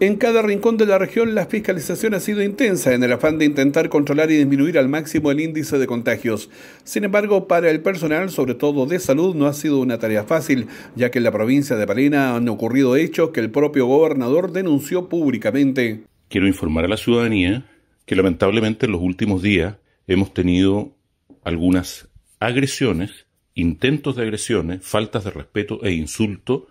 En cada rincón de la región la fiscalización ha sido intensa en el afán de intentar controlar y disminuir al máximo el índice de contagios. Sin embargo, para el personal, sobre todo de salud, no ha sido una tarea fácil, ya que en la provincia de Palena han ocurrido hechos que el propio gobernador denunció públicamente. Quiero informar a la ciudadanía que lamentablemente en los últimos días hemos tenido algunas agresiones, intentos de agresiones, faltas de respeto e insulto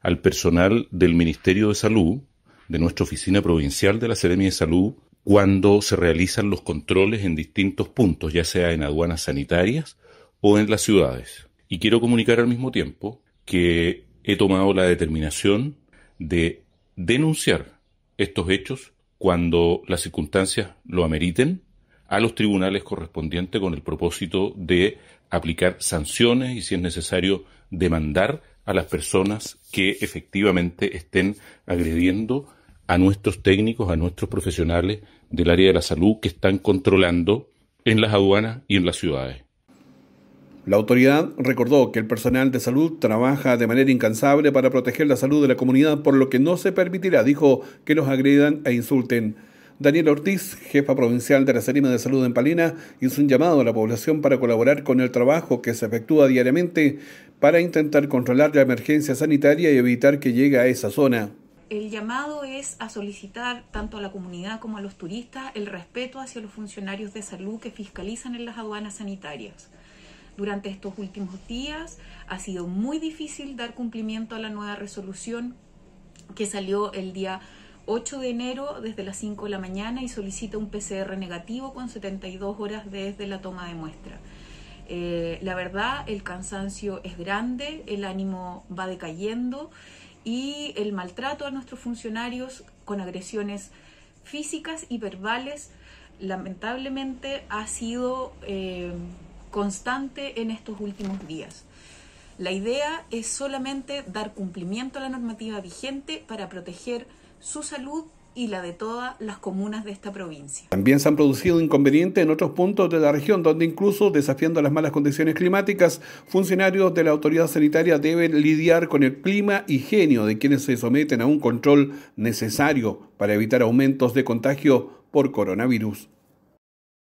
al personal del Ministerio de Salud de nuestra oficina provincial de la Seremia de Salud cuando se realizan los controles en distintos puntos, ya sea en aduanas sanitarias o en las ciudades. Y quiero comunicar al mismo tiempo que he tomado la determinación de denunciar estos hechos cuando las circunstancias lo ameriten a los tribunales correspondientes con el propósito de aplicar sanciones y, si es necesario, demandar a las personas que efectivamente estén agrediendo a nuestros técnicos, a nuestros profesionales del área de la salud que están controlando en las aduanas y en las ciudades. La autoridad recordó que el personal de salud trabaja de manera incansable para proteger la salud de la comunidad, por lo que no se permitirá, dijo, que los agredan e insulten. Daniel Ortiz, jefa provincial de la Serima de Salud en Palina, hizo un llamado a la población para colaborar con el trabajo que se efectúa diariamente para intentar controlar la emergencia sanitaria y evitar que llegue a esa zona el llamado es a solicitar tanto a la comunidad como a los turistas el respeto hacia los funcionarios de salud que fiscalizan en las aduanas sanitarias. Durante estos últimos días ha sido muy difícil dar cumplimiento a la nueva resolución que salió el día 8 de enero desde las 5 de la mañana y solicita un PCR negativo con 72 horas desde la toma de muestra. Eh, la verdad, el cansancio es grande, el ánimo va decayendo y el maltrato a nuestros funcionarios con agresiones físicas y verbales lamentablemente ha sido eh, constante en estos últimos días. La idea es solamente dar cumplimiento a la normativa vigente para proteger su salud y la de todas las comunas de esta provincia. También se han producido inconvenientes en otros puntos de la región, donde incluso desafiando las malas condiciones climáticas, funcionarios de la autoridad sanitaria deben lidiar con el clima y genio de quienes se someten a un control necesario para evitar aumentos de contagio por coronavirus.